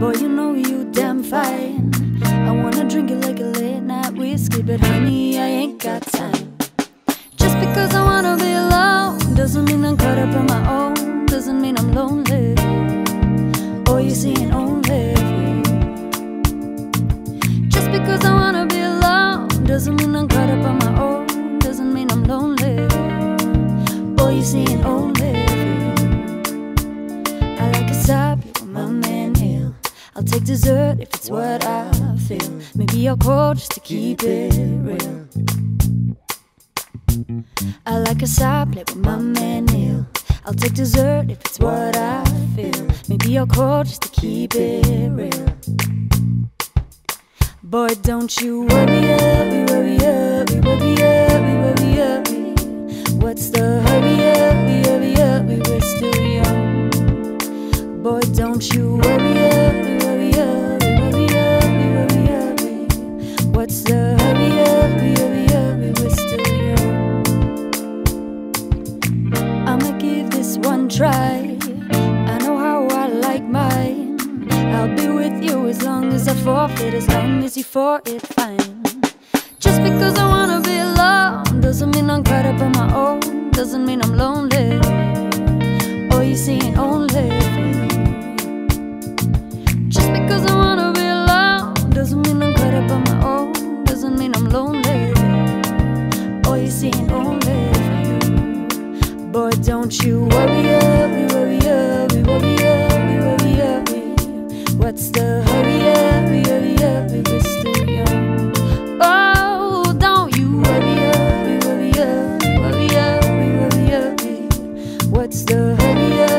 Boy, you know you damn fine. I wanna drink it like a late night whiskey, but honey, I ain't got time. Just because I wanna be alone doesn't mean I'm caught up on my own. Doesn't mean I'm lonely. Boy, you see an only. Just because I wanna be alone doesn't mean I'm caught up on my own. Doesn't mean I'm lonely. Boy, you see an only. I like a sap on my man. I'll take dessert if it's what I feel. Maybe I'll call just to keep it real. I like a side plate with my man Neil. I'll take dessert if it's what I feel. Maybe I'll call just to keep it real. Boy, don't you worry up, we worry up, we worry up, we worry up. What's the hurry up, we hurry up, we we're still young. Boy, don't you worry up, one try. I know how I like mine. I'll be with you as long as I forfeit, as long as you forfeit, fine. Just because I wanna be alone doesn't mean I'm caught up on my own. Doesn't mean I'm lonely. Or you seeing only. Just because I wanna be alone doesn't mean I'm caught up on my own. Doesn't mean I'm lonely. Or you seeing only. Don't you worry, worry, worry, worry, worry, worry, worry, worry. What's the hurry, hurry, hurry, hurry? We're still young. Oh, don't you worry, worry, worry, worry, worry, worry, worry. What's the hurry, hurry?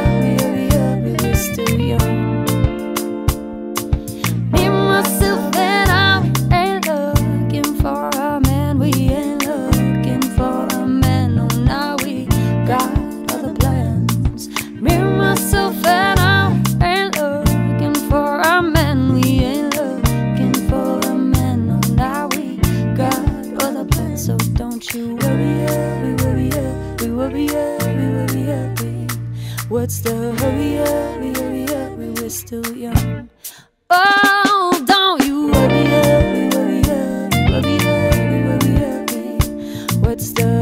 hurry, hurry, hurry? What's the hurry, hurry, hurry, hurry? We're still young. Oh, don't you worry, hurry, hurry, hurry, hurry, hurry, hurry, hurry. What's the